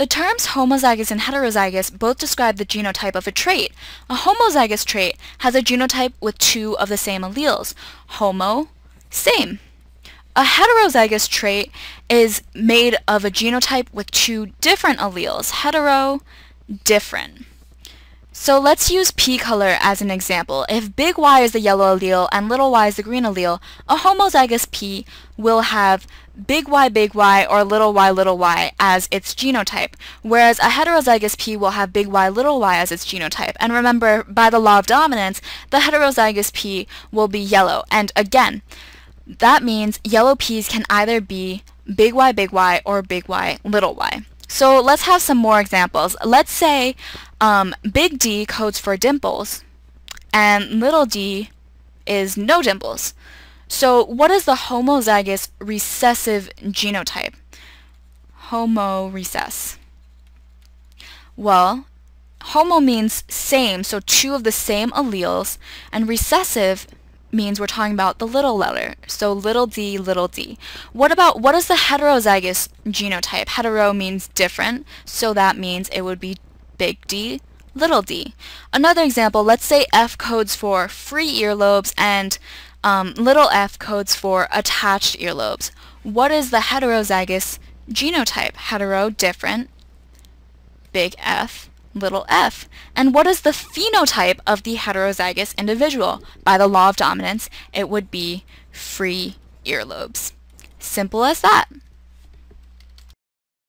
The terms homozygous and heterozygous both describe the genotype of a trait. A homozygous trait has a genotype with two of the same alleles. Homo, same. A heterozygous trait is made of a genotype with two different alleles. Hetero, different. So let's use pea color as an example. If big Y is the yellow allele and little y is the green allele, a homozygous pea will have big Y big Y or little y little y as its genotype, whereas a heterozygous pea will have big Y little y as its genotype. And remember, by the law of dominance, the heterozygous pea will be yellow. And again, that means yellow peas can either be big Y big Y or big Y little y. So let's have some more examples. Let's say um, big D codes for dimples and little d is no dimples. So what is the homozygous recessive genotype? Homo recess. Well, homo means same, so two of the same alleles, and recessive means we're talking about the little letter, so little d, little d. What about, what is the heterozygous genotype? Hetero means different, so that means it would be big D, little d. Another example, let's say F codes for free earlobes and um, little f codes for attached earlobes. What is the heterozygous genotype? Hetero, different, big F, little f. And what is the phenotype of the heterozygous individual? By the law of dominance, it would be free earlobes. Simple as that.